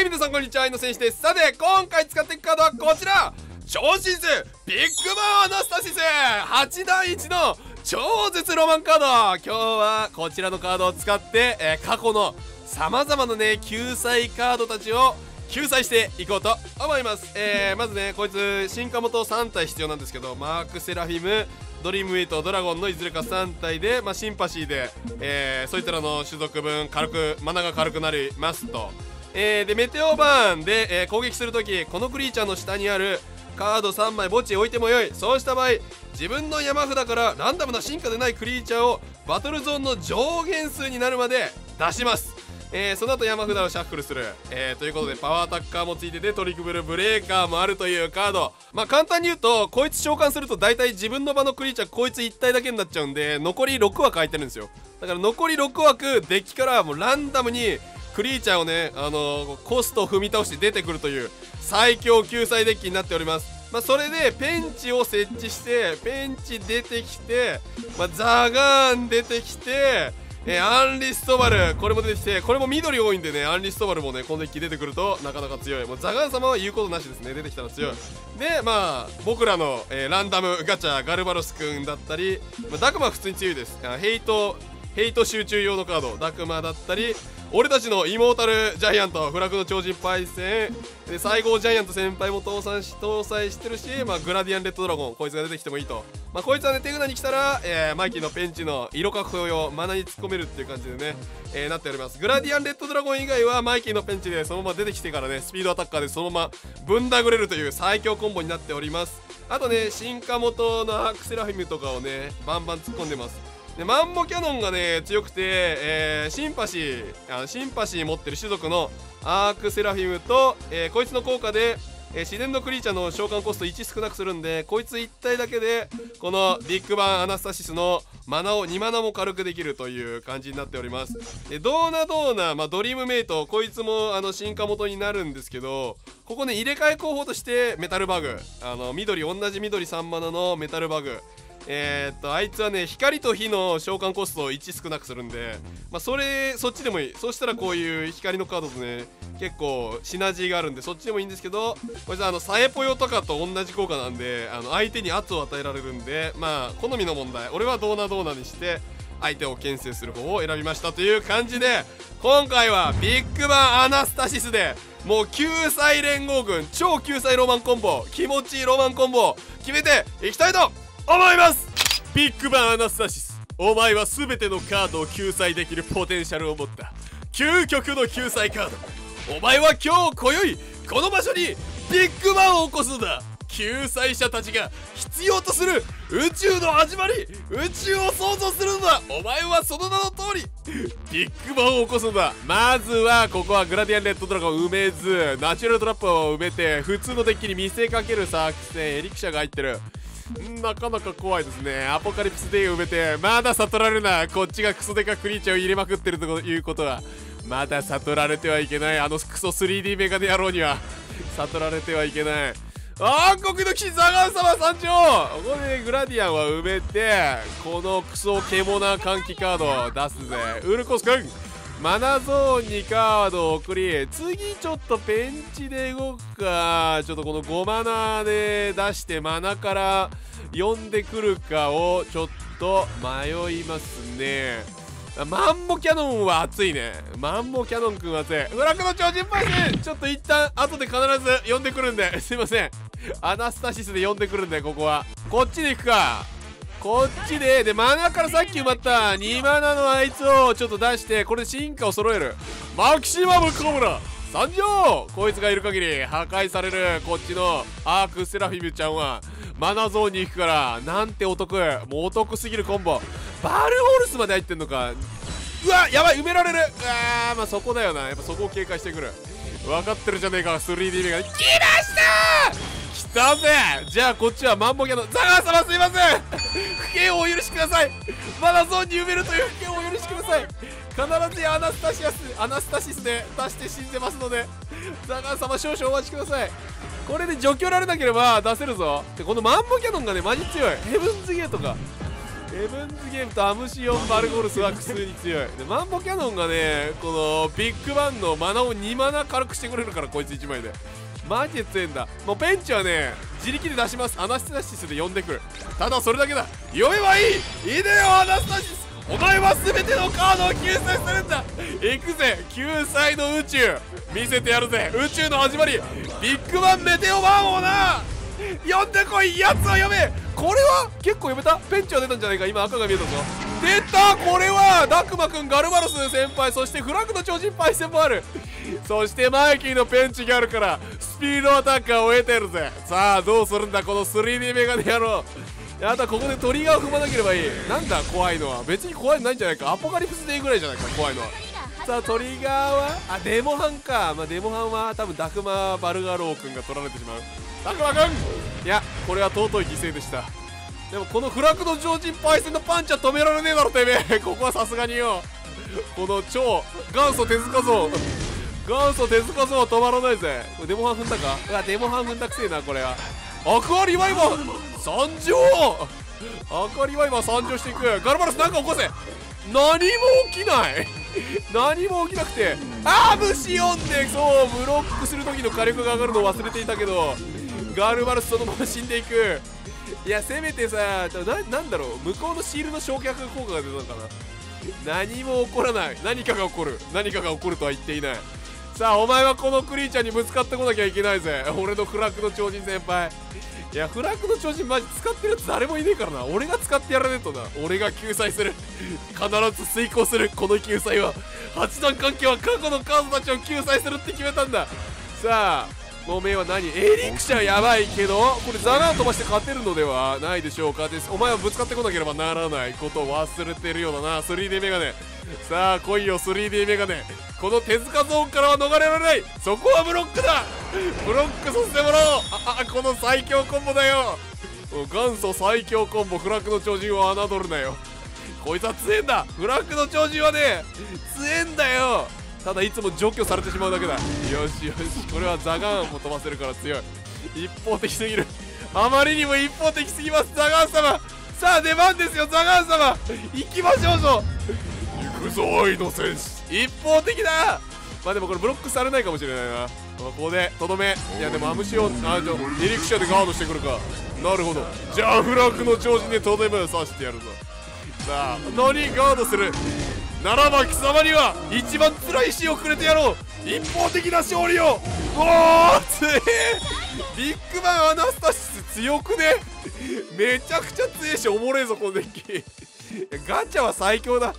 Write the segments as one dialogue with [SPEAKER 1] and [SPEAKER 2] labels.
[SPEAKER 1] い皆さんこんにちは。愛の選手です。さて今回使っていくカードはこちら。超新星ビッグバンアナスタシス。8対1の超絶ロマンカード。今日はこちらのカードを使って、えー、過去のさまざまなね救済カードたちを救済していこうと思います、えー、まずねこいつ進化元3体必要なんですけどマーク・セラフィムドリームウェイトドラゴンのいずれか3体で、まあ、シンパシーで、えー、そいつらの種族分軽くマナが軽くなりますと、えー、でメテオバーンで、えー、攻撃するときこのクリーチャーの下にあるカード3枚墓地へ置いてもよい。そうした場合自分の山札からランダムな進化でないクリーチャーをバトルゾーンの上限数になるまで出します。えー、その後山札をシャッフルする、えー、ということでパワーアタッカーもついててトリクブルブレーカーもあるというカード。まあ簡単に言うとこいつ召喚すると大体自分の場のクリーチャーこいつ1体だけになっちゃうんで残り6枠空いてるんですよ。だから残り6枠デッキからもうランダムにクリーチャーをね、あのー、コストを踏み倒して出てくるという最強救済デッキになっております。まあ、それでペンチを設置してペンチ出てきて、まあ、ザガーン出てきてえー、アンリストバルこれも出てきてこれも緑多いんでねアンリストバルもねこのデッキ出てくるとなかなか強い。もうザガン様は言うことなしですね。出てきたら強い。でまあ僕らの、えー、ランダムガチャガルバロス君だったり、まあ、ダクマは普通に強いです。ヘイトヘイト集中用のカード。ダクマだったり俺たちのイモータルジャイアントフラグの超人パイセン。で西郷ジャイアント先輩も搭載し搭載してるし、まあ、グラディアンレッドドラゴンこいつが出てきてもいいと、まあ、こいつはね手札に来たら、えー、マイキーのペンチの色確保用マナに突っ込めるっていう感じでね、えー、なっております。グラディアンレッドドラゴン以外はマイキーのペンチでそのまま出てきてからねスピードアタッカーでそのままぶん殴れるという最強コンボになっております。あとね進化元のアークセラフィムとかをねバンバン突っ込んでます。でマンモキャノンがね強くて、えー、シンパシーあシンパシー持ってる種族のアークセラフィムと、えー、こいつの効果で、えー、自然のクリーチャーの召喚コスト1少なくするんでこいつ1体だけでこのビッグバンアナスタシスのマナを2マナも軽くできるという感じになっております。でドーナドーナ、まあ、ドリームメイトこいつもあの進化元になるんですけどここね入れ替え候補としてメタルバグ。あの緑同じ緑3マナのメタルバグ。えー、っとあいつはね光と火の召喚コストを1少なくするんでまあそれそっちでもいい。そしたらこういう光のカードとね結構シナジーがあるんでそっちでもいいんですけどこれじゃあのサエポヨとかと同じ効果なんであの相手に圧を与えられるんでまあ好みの問題。俺はドーナドーナにして相手を牽制する方を選びましたという感じで今回はビッグバンアナスタシスでもう救済連合軍超救済ロマンコンボ気持ちいいロマンコンボ決めていきたいと思います。ビッグバンアナスタシス。お前は全てのカードを救済できるポテンシャルを持った。究極の救済カード。お前は今日今宵この場所にビッグバンを起こすのだ。救済者たちが必要とする宇宙の始まり。宇宙を創造するんだ。お前はその名の通り。ビッグバンを起こすんだ。まずはここはグラディアンレッドドラゴン埋めず。ナチュラルトラップを埋めて普通のデッキに見せかける作戦。エリクシャが入ってる。なかなか怖いですね。アポカリプスデー埋めてまだ悟られるな。こっちがクソデカクリーチャーを入れまくってるということは。まだ悟られてはいけない。あのクソ 3D メガネ野郎には。悟られてはいけない。暗黒の騎士ザガン様参上。ここでグラディアンは埋めてこのクソ獣な換気カードを出すぜ。ウルコス君。マナゾーンにカードを送り次ちょっとペンチで動くか。ちょっとこの5マナで出してマナから呼んでくるかをちょっと迷いますね。マンモキャノンは熱いね。マンモキャノンくんは熱い。フラッグの超人パイセン。ちょっと一旦後で必ず呼んでくるんで。すいません。アナスタシスで呼んでくるんでここは。こっちで行くか。こっちででマナからさっき埋まった2マナのあいつをちょっと出してこれで進化を揃える。マキシマムコブラ。参上こいつがいる限り破壊される。こっちのアークセラフィムちゃんは。マナゾーンに行くからなんてお得。もうお得すぎるコンボ。バルホルスまで入ってんのか。うわやばい。埋められる。うわーまあそこだよな。やっぱそこを警戒してくる。分かってるじゃねえか。3D 目が。来ましただぜ!じゃあこっちはマンボキャノザガー様すいません!不敬をお許しください。まだゾーンに埋めるという不敬をお許しください。必ずやアナスタシアスアナスタシスで出して死んでますのでザガー様少々お待ちください。これで除去られなければ出せるぞ。でこのマンボキャノンがねマジ強い。ヘブンズゲートか。ヘブンズゲームとアムシオンバルゴルスは普通に強い。でマンボキャノンがねこのビッグバンのマナを2マナ軽くしてくれるからこいつ1枚で。マジで強いんだ。もうペンチはね自力で出します。アナスタシスで呼んでくる。ただそれだけだ。呼べばいい。いいでよアナスタシスお前は全てのカードを救済するんだ。行くぜ救済の宇宙。見せてやるぜ。宇宙の始まり。ビッグバンメテオバンをな呼んでこいやつを呼べ。これは結構呼べた？ペンチは出たんじゃないか。今赤が見えたぞ。出たこれはダクマくんガルバロス先輩そしてフラッグの超人パイセンもある。そしてマイキーのペンチがあるからスピードアタッカーを得てるぜ。さあどうするんだこの 3D メガネ野郎。あとはここでトリガーを踏まなければいい。なんだ怖いのは別に怖いのないんじゃないか。アポカリプスデーぐらいじゃないか怖いのは。さあトリガーはあデモハンか。まあデモハンは多分ダクマバルガロー君が取られてしまう。ダクマ君。いやこれは尊い犠牲でした。でもこのフラクの常人パイセンのパンチは止められねえだろてめえ。ここはさすがによ。この超元祖手塚像。元祖手塚像は止まらないぜ。これデモハン踏んだか？うわデモハン踏んだくせえなこれは。アクアリワイバー参上！アクアリワイバー参上していく。ガルバラスなんか起こせ。何も起きない。何も起きなくて。ああ虫読んでそう。ブロックする時の火力が上がるのを忘れていたけど。ガルバルスそのまま死んでいく。いやせめてさななんだろう向こうのシールの焼却効果が出たのかな。何も起こらない。何かが起こる。何かが起こるとは言っていない。さあお前はこのクリーチャーにぶつかってこなきゃいけないぜ。俺のフラッグの超人先輩。いやフラッグの超人マジ使ってるやつ誰もいねえからな。俺が使ってやらねえとな。俺が救済する。必ず遂行する。この救済は。八段関係は過去のカードたちを救済するって決めたんだ。さあおめえは何？エリクシャーやばいけど？これザガー飛ばして勝てるのではないでしょうか？です。お前はぶつかってこなければならないことを忘れてるようだな。3D メガネ。さあ来いよ。3D メガネ。この手塚ゾーンからは逃れられない。そこはブロックだ！ブロックさせてもらおう。ああこの最強コンボだよ。元祖最強コンボ。フラッグの超人を侮るなよ。こいつは強えんだ。フラッグの超人はね強えんだよ。ただいつも除去されてしまうだけだ。よしよしこれはザガーンも飛ばせるから強い。一方的すぎる。あまりにも一方的すぎます。ザガーン様。さあ出番ですよ。ザガーン様。行きましょうぞ。行くぞ愛の戦士一方的だ。まあでもこれブロックされないかもしれないな。ここでとどめ。いやでもアムシをあじゃエリクシャでガードしてくるか。なるほど。じゃあフラッグの超人でとどめを刺してやるぞ。さあ何ガードする。ならば貴様には一番辛い死をくれてやろう。一方的な勝利を。おお強えビッグバンアナスタシス強くね。めちゃくちゃ強いしおもろいぞこのデッキ。ガチャは最強だ。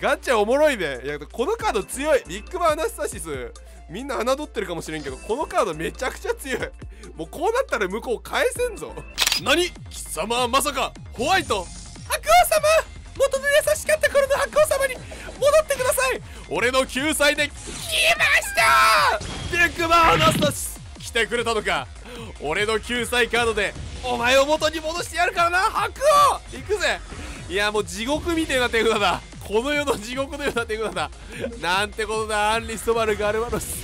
[SPEAKER 1] ガチャおもろいね。いやこのカード強い。ビッグバンアナスタシスみんな侮ってるかもしれんけどこのカードめちゃくちゃ強い。もうこうなったら向こう返せんぞ。何？貴様はまさかホワイト？白王様！元の優しかった頃の白王様に戻ってください。俺の救済で来ました。ビッグマンアナスタシス来てくれたのか。俺の救済カードでお前を元に戻してやるからな白王行くぜ。いやもう地獄みてえな手札だ。この世の地獄のような手札だ。なんてことだアンリストバルガルバロス。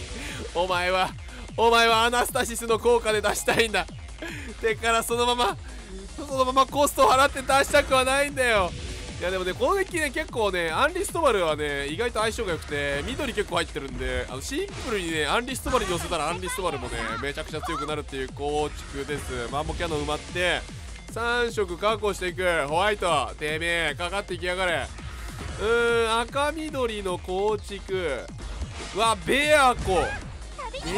[SPEAKER 1] お前はお前はアナスタシスの効果で出したいんだ。てからそのままそのままコストを払って出したくはないんだよ。いやでもねこのデッキね結構ねアンリストバルはね意外と相性が良くて緑結構入ってるんであのシンプルにねアンリストバルに寄せたらアンリストバルもねめちゃくちゃ強くなるっていう構築です。マンボキャノン埋まって3色確保していく。ホワイトてめえかかっていきやがれ。うーん赤緑の構築。うわベアコ。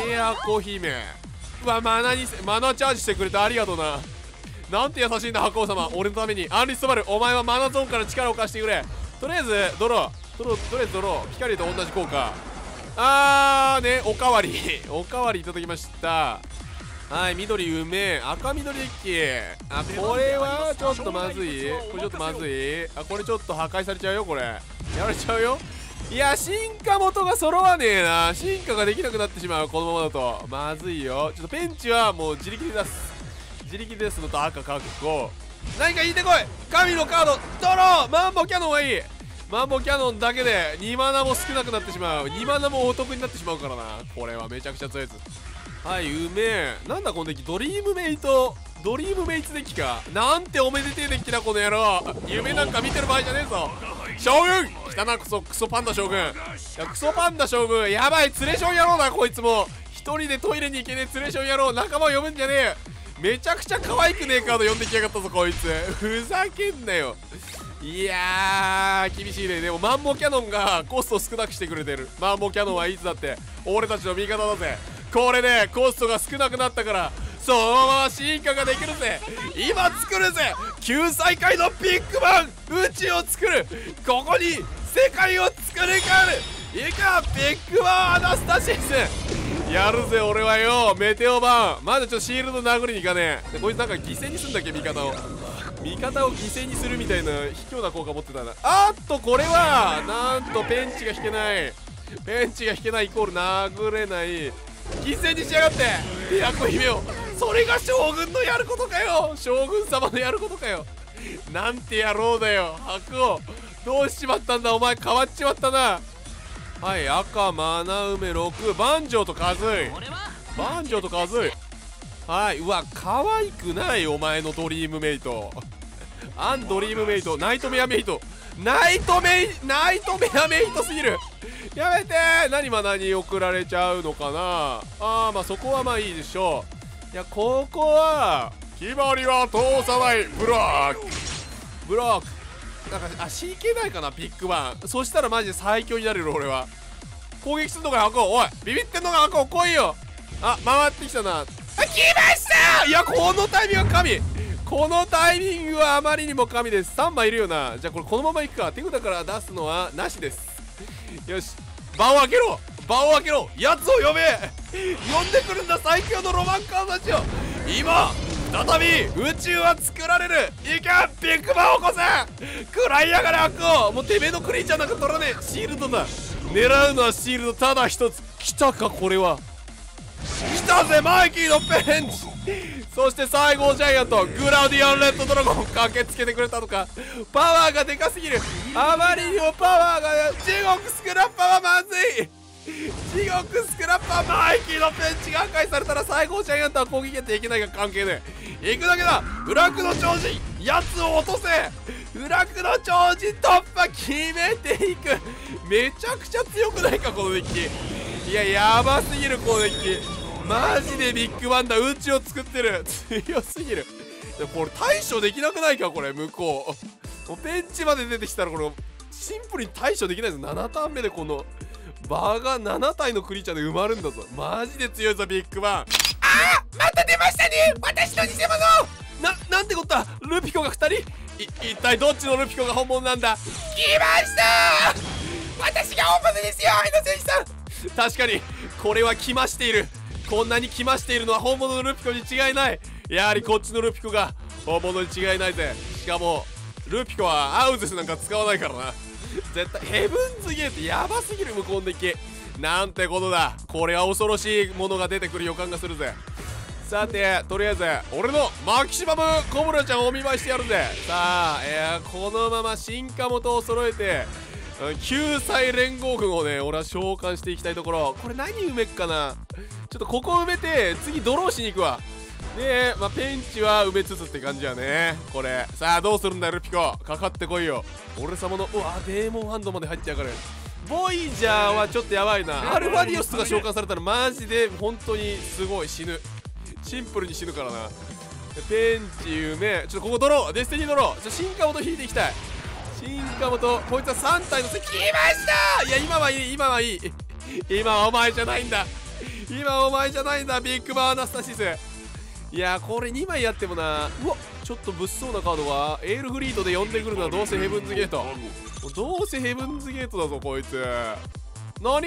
[SPEAKER 1] ベアコ姫。うわマナにマナチャージしてくれてありがとうな。なんて優しいんだ白王様。俺のために。アンリストバル。お前はマナゾーンから力を貸してくれ。とりあえずドロー。ドローとりあえずドロー。光と同じ効果。あーね。おかわり。おかわりいただきました。はい緑梅赤緑デッキあこれはちょっとまずい。これちょっとまずい。あこれちょっと破壊されちゃうよこれ。やられちゃうよ。いや進化元が揃わねえな。進化ができなくなってしまうこのままだと。まずいよ。ちょっとペンチはもう自力で出す自力ですのと赤確保何か引いてこい。神のカードドローマンボキャノンはいい。マンボキャノンだけで2マナも少なくなってしまう。2マナもお得になってしまうからな。これはめちゃくちゃ強いですはいうめえ。なんだこのデッキ。ドリームメイトドリームメイツデッキか。なんておめでてえデッキだこの野郎。夢なんか見てる場合じゃねえぞ。将軍!来たなクソクソパンダ将軍。いやクソパンダ将軍やばいツレション野郎だこいつも。一人でトイレに行けねえツレション野郎仲間を呼ぶんじゃねえ。めちゃくちゃ可愛くねえカード呼んできやがったぞこいつ。ふざけんなよ。いやー厳しいね。でもマンモキャノンがコスト少なくしてくれてる。マンモキャノンはいつだって。俺たちの味方だぜ。これでコストが少なくなったからそのまま進化ができるぜ。今作るぜ。救済界のビッグバン宇宙を作る。ここに世界を作り変える。いいかビッグバンアナスタシス。やるぜ俺はよ。メテオバンまだちょっとシールド殴りに行かねえ。でこいつなんか犠牲にするんだっけ味方を。味方を犠牲にするみたいな卑怯な効果持ってたな。あっとこれはなんとペンチが引けない。ペンチが引けないイコール殴れない。犠牲にしやがって。デアコ姫を。それが将軍のやることかよ。将軍様のやることかよ。なんて野郎だよ白王どうしちまったんだお前。変わっちまったな。はい赤マナ梅6万丈と和井万丈と和井はいうわ可愛くないお前のドリームメイト。アンドリームメイトナイトメアメイト。ナイトメイナイトメアメイトすぎる。やめて何マナに送られちゃうのかな。あーまあそこはまあいいでしょう。いやここは決まりは通さない。ブロック。ブロック。なんかあ CK ないかなビッグバン。そしたらマジで最強になれる俺は。攻撃するのが箱おいビビってんのが箱来いよ。あ回ってきたな。あ来ましたいやこのタイミングは神。このタイミングはあまりにも神です。3枚いるよな。じゃあこれこのままいくか。手札から出すのはなしです。よし。場を開けろ！場を開けろ！やつを呼べ！呼んでくるんだ最強のロマンカーたちを！今！再び宇宙は作られる。いけビッグバンを起こせ。食らいやがれアッコもうてめえのクリーチャーなんか取らねえ。シールドだ。狙うのはシールド。ただ一つ。来たかこれは。来たぜマイキーのペンチ。そして最後ジャイアントグラディアンレッドドラゴン駆けつけてくれたのか。パワーがでかすぎる。あまりにもパワーが地獄スクラッパーはまずい。地獄スクラッパーマイキーのペンチが破壊されたら最後ジャイアントは攻撃できないが関係ねえ。行くだけだ。フラッグの超人。やつを落とせ。フラッグの超人突破決めていく。めちゃくちゃ強くないかこのデッキ。いややばすぎるこのデッキ。マジでビッグバンダ宇宙を作ってる。強すぎる。これ対処できなくないかこれ向こう。もうペンチまで出てきたらこれシンプルに対処できないぞ。7ターン目でこのバーが7体のクリーチャーで埋まるんだぞ。マジで強いぞビッグバン。あーまた出ましたね私の偽物。ななんてこった？ルピコが2人？い一体どっちのルピコが本物なんだ？来ました。私が本物ですよ相田選手さん。確かにこれは来ましている。こんなに来ましているのは本物のルピコに違いない。やはりこっちのルピコが本物に違いないぜ。しかもルピコはアウゼスなんか使わないからな絶対ヘブンズゲートやばすぎる向こうのデッキ。なんてことだ。これは恐ろしいものが出てくる予感がするぜ。さてとりあえず俺のマキシマムコブラちゃんをお見舞いしてやるぜ。さあ、えー、このまま進化元を揃えて救済連合軍をね俺は召喚していきたいところ。これ何埋めっかな。ちょっとここ埋めて次ドローしに行くわ。で、まあ、ペンチは埋めつつって感じやね。これ。さあどうするんだよルピコ。かかってこいよ。俺様のうわデーモンハンドまで入ってやがる。ボイジャーはちょっとやばいな。アルファディオスが召喚されたらマジで本当にすごい死ぬ。シンプルに死ぬからな。ペンチ埋め。ちょっとここドローデスティニードローちょ進化元引いていきたい。進化元こいつは3体のせ来ました!いや今はいい。今はいい。今はお前じゃないんだ。今お前じゃないんだ。ビッグバーナスタシスいやこれ2枚やってもなうわちょっと物騒なカードはエールフリートで呼んでくるのはどうせヘブンズゲート。どうせヘブンズゲートだぞこいつ。何？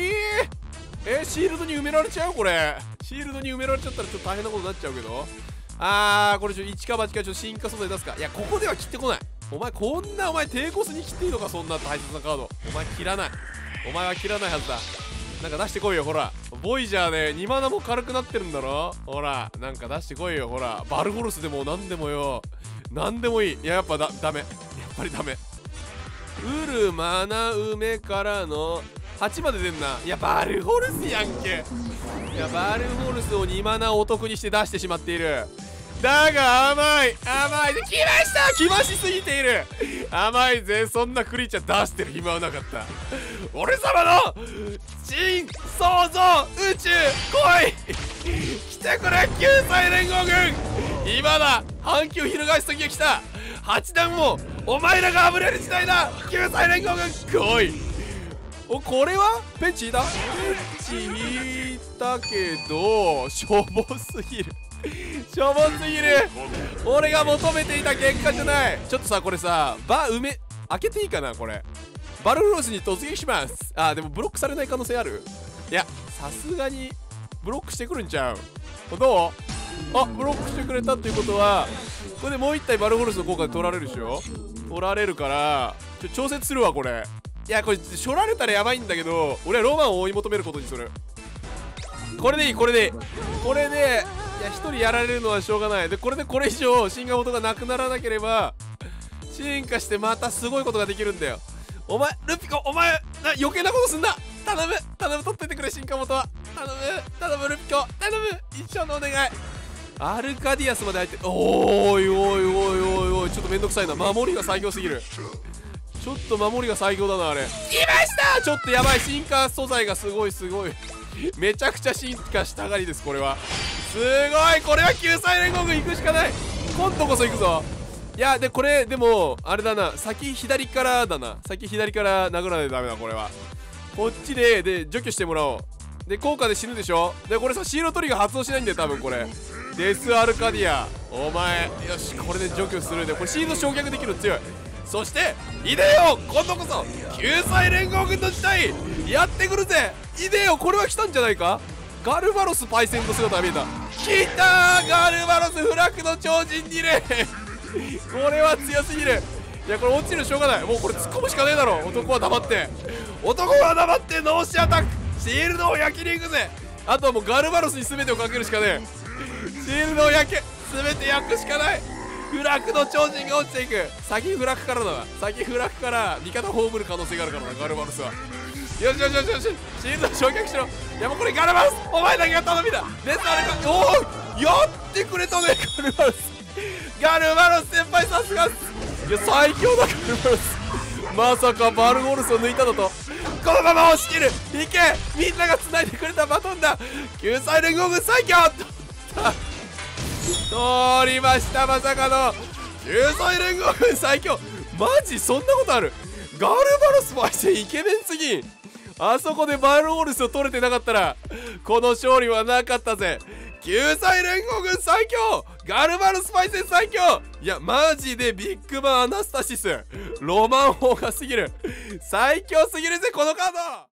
[SPEAKER 1] えシールドに埋められちゃう？これ。シールドに埋められちゃったらちょっと大変なことになっちゃうけど。あーこれちょ一か八かちょっと進化素材出すか。いやここでは切ってこない。お前こんなお前低コスに切っていいのかそんな大切なカード。お前切らない。お前は切らないはずだなんか出してこいよほら。ボイジャーで2マナも軽くなってるんだろ？ほらなんか出してこいよほら。バルゴルスでも何でもよ。何でもいい。いややっぱだダメ。やっぱりダメ。ウルマナ梅からの8まで出んな。いやバルホルスやんけ。いやバルホルスを2マナお得にして出してしまっている。だが甘い甘い。来ました来ましすぎている。甘いぜ。そんなクリーチャー出してる。暇はなかった。俺様の新創造宇宙来い。来てくれ9歳連合軍。今だ反旗を翻す時が来た。八段もお前らがあぶれる時代だ。9歳連合軍来い。おこれは？ペンチ引いた？ペンチ引いたけどしょぼすぎる。しょぼすぎる。俺が求めていた結果じゃない。ちょっとさこれさバ埋め開けていいかなこれ。バルフロスに突撃します。あでもブロックされない可能性ある？いやさすがにブロックしてくるんちゃう？どう？あブロックしてくれたっていうことはこれでもう1体バルフォルスの効果で取られるでしょ？取られるからちょ調節するわこれ。いやこれしょられたらやばいんだけど俺はロマンを追い求めることにする。これでいいこれでいい。これでいや1人やられるのはしょうがない。でこれでこれ以上進化元がなくならなければ進化してまたすごいことができるんだよ。お前ルピコお前な余計なことすんな。頼む頼む取っててくれ進化元は。頼む頼むルピコ。頼む一生のお願い。アルカディアスまで入っておーいおいおいおいおい。ちょっとめんどくさいな。守りが最強すぎる。ちょっと守りが最強だなあれ。来ました！ちょっとやばい。進化素材がすごいすごい。めちゃくちゃ進化したがりですこれは。すごいこれは救済連合軍行くしかない。今度こそ行くぞ。いやでこれでもあれだな。先左からだな。先左から殴らないとダメだこれは。こっちでで除去してもらおう。で効果で死ぬでしょ。でこれさシールトリガー発動しないんだよ多分これ。デスアルカディア。お前よしこれで除去する。でこれシールド焼却できる強い。そしていでよ今度こそ救済連合軍の時代！やってくるぜ！いでよこれは来たんじゃないか？ガルバロスパイセンの姿が見えた。来たガルバロスフラッグの超人2連 これは強すぎる。いやこれ落ちるしょうがない。もうこれ突っ込むしかねえだろ。男は黙って。男は黙ってノーシアタック。シールドを焼きに行くぜ。あとはもうガルバロスに全てをかけるしかねえ。シールドを焼け全て焼くしかない。フラッグの超人が落ちていく。先フラッグからだな。先フラッグから味方葬る可能性があるからなガルバロスは。よしよしよしよし。シールド焼却しろ。いやもうこれガルバロス。お前だけが頼みだ。レスあれか。おおやってくれたね。ガルバロス。ガルバロス先輩さすがいや最強だガルバロス。まさかバルゴルスを抜いただと。このまま押し切る。いけ。みんなが繋いでくれたバトンだ。救済連合軍最強通りましたまさかの。救済連合軍最強。マジそんなことある。ガルバロスパイセンイケメンすぎん。あそこでバルオールスを取れてなかったらこの勝利はなかったぜ。救済連合軍最強。ガルバルスパイセン最強。いやマジでビッグマンアナスタシス。ロマン砲がすぎる。最強すぎるぜこのカード。